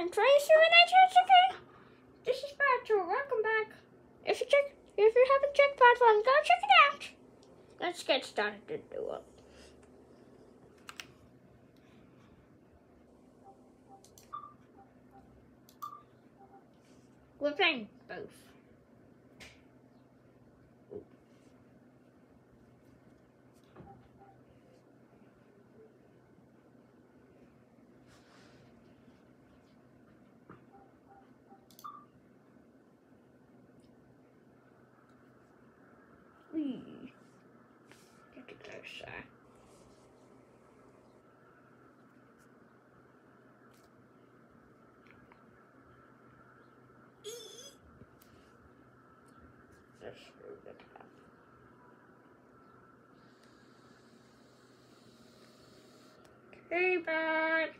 I'm Tracy and I just again. This is Patrol. Welcome back. If you check, if you haven't checked part go check it out. Let's get started to do it. We're playing both. Whee. Get it closer. Let's screw. Okay, bud.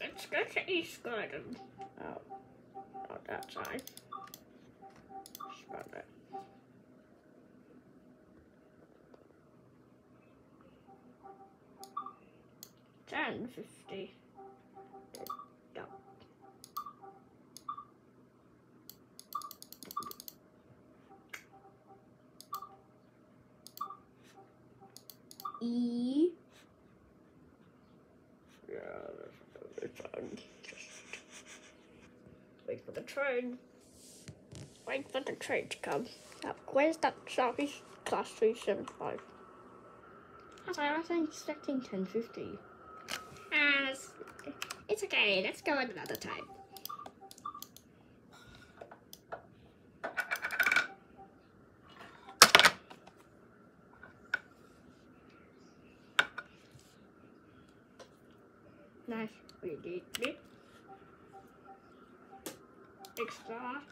Let's go to East Garden. Oh, oh not that side. Spell it. Ten fifty. E. Yeah, it's on. Just wait for the train. Wait for the train to come. Now, where's that Southeast Class 375? I was expecting 1050. Ah, it's, it's okay. Let's go another time. Nice. We did it. Extra.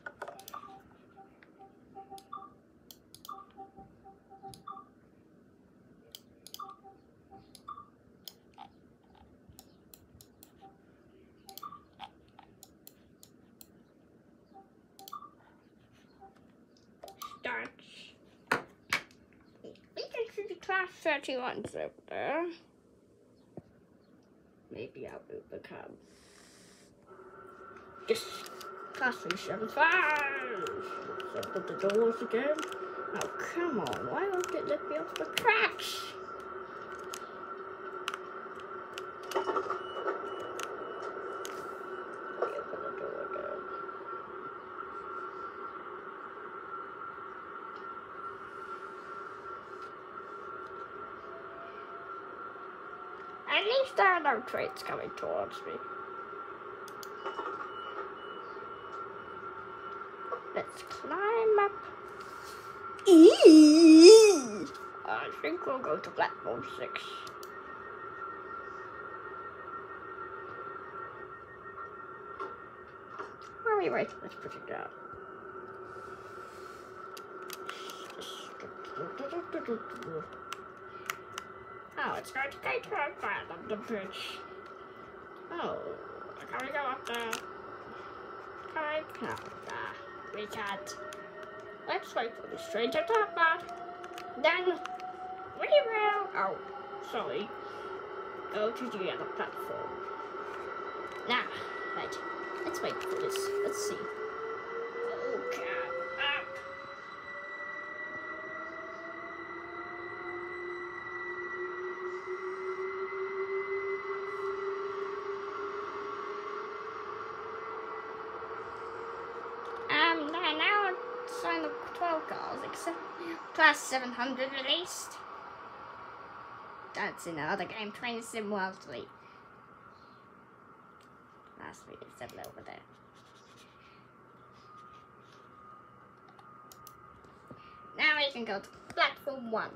Starts. We can see the class 31's over there. Maybe I will move the become this class 375. Open the doors again. Oh, come on. Why won't it let me off the tracks? Let me open the door again. At least there are no trains coming towards me. Let's climb up. I think we'll go to platform six. Where are we right? Let's put it down. Oh, it's going to go to a bad on the bridge. Oh, can we go up there? Can we go up there? We can't. Let's wait for the train to top that. Then we will. Oh, sorry. Go to the other platform. Now, right. Let's wait for this. Let's see. 12 cars, except class 700 released. That's in another game, Train Sim World 3. Last week, it's over there. Now we can go to platform 1.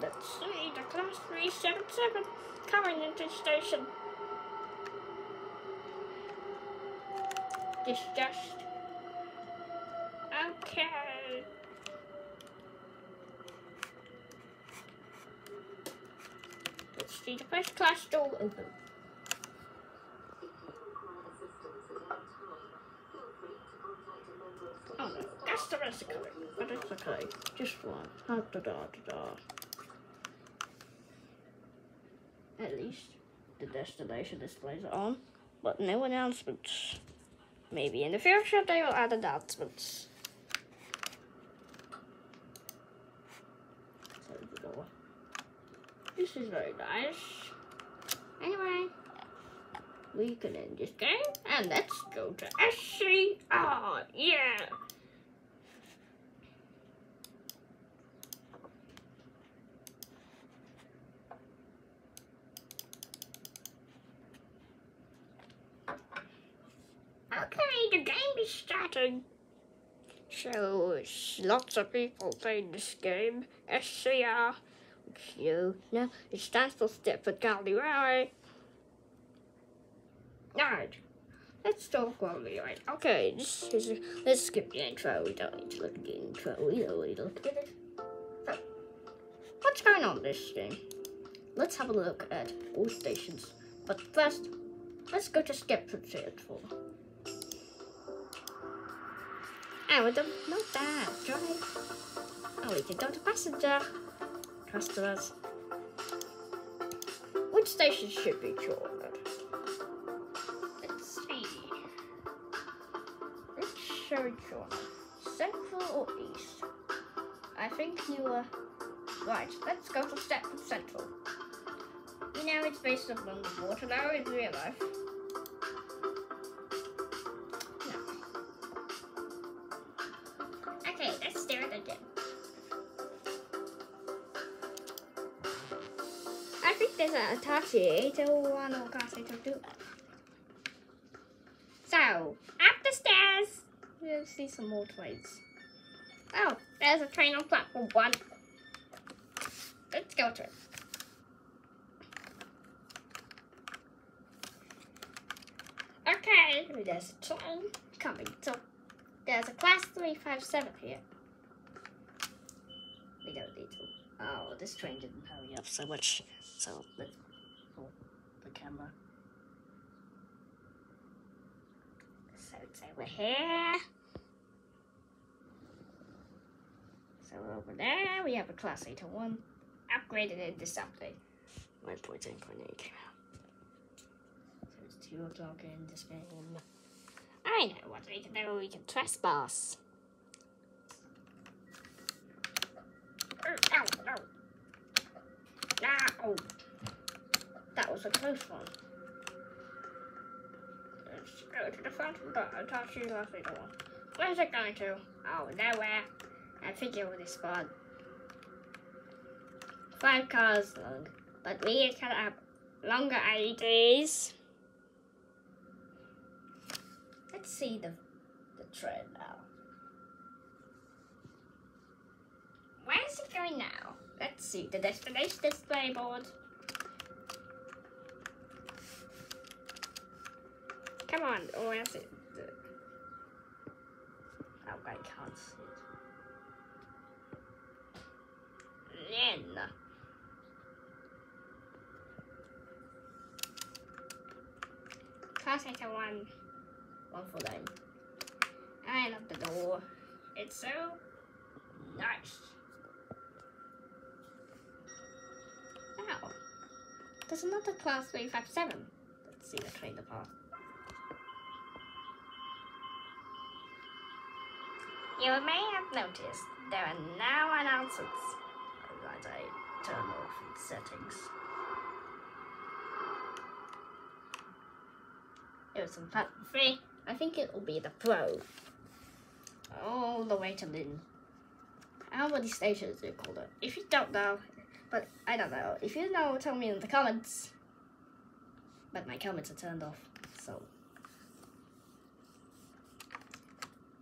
Let's see, the class 377 coming into station. This just. Okay. see the first class door open. Oh the rest of it. But it's okay. Just one. Da da da da da. At least the destination displays are on, but no announcements. Maybe in the future they will add announcements. This is very nice. Anyway, we can end this game and let's go to SC. Oh, yeah. Okay, the game starting. So, lots of people playing this game. SCR. You know, it stands for Stepford County Railway. Alright, let's talk County Right. Okay, this is. Let's skip the intro. We don't need to look at the intro. We don't need to look at it. So, what's going on this game? Let's have a look at all stations. But first, let's go to Stepford Central. And with them, not bad. Drive. Oh, we can go to passenger. Customers. Which station should be shortened? Let's see. Which be shortened? Central or east? I think you were right. Let's go to Central. You know it's based on the water now in real life. There's a taxi to one or taxi to two. So, up the stairs. We'll see some more trains. Oh, there's a train on platform one. Let's go to it. Okay, there's a train coming. So, there's a class 357 here. We don't need to. Oh, this train didn't hurry up so much. So let's pull oh, the camera. So it's over here. So over there we have a class 801 upgraded into something. 1.10.8 came out. So it's 2 o'clock in this game. I know what we can do. We can trespass. Ow. Ow. That was a close one. Let's go to the front of the I'll talk to you last one. Where's it going to? Oh, nowhere. I think it will spawn. Five cars long, but we can have longer IDs. Let's see the the train now. It going now? Let's see the destination display board. Come on, oh, it? Oh, I can't see it. Then. Class item one. One for them. I love the door. It's so nice. There's another class 357. Let's see the train apart. You may have noticed there are now announcements that I turn off in settings. It was in platform three. I think it will be the Pro. All the way to Llyn. How many stations do you call it? If you don't know, but I don't know. If you know, tell me in the comments. But my comments are turned off, so.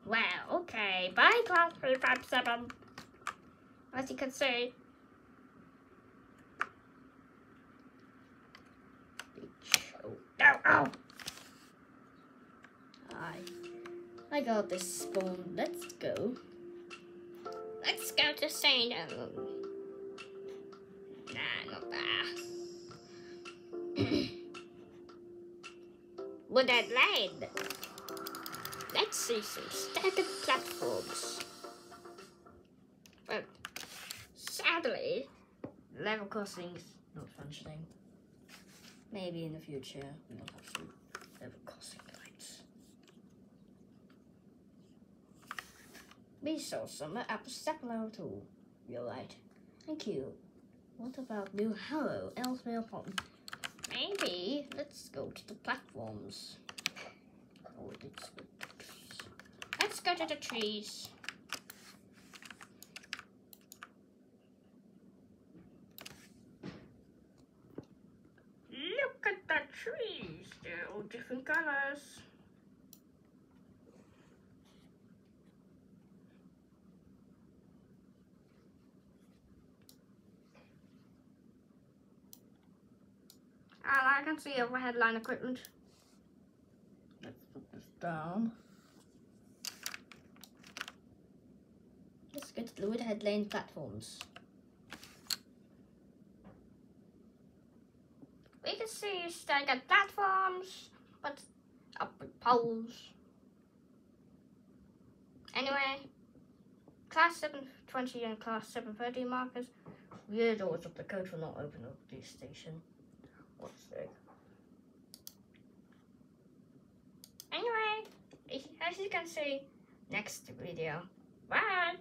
Well, okay. Bye, class 357. As you can see. Oh, ow, ow. I, I got this spoon. Let's go. Let's go to St. Woodhead Lane. Let's see some staggered platforms. But sadly, level crossings not functioning. Maybe in the future we'll have some level crossing lights. We saw some at step level two. You're right. Thank you. What about New Harrow, Ellesmere Pond? Maybe let's go to the platforms. Oh, let's go to the trees. Let's go to the trees. Look at the trees. They're all different colors. And I can see overhead line equipment. Let's put this down. Let's go to the Woodhead Lane platforms. We can see staggered platforms, but up with poles. Anyway, class 720 and class 730 markers, rear doors of the coach will not open up this station. Anyway, as you can see, next video. Bye!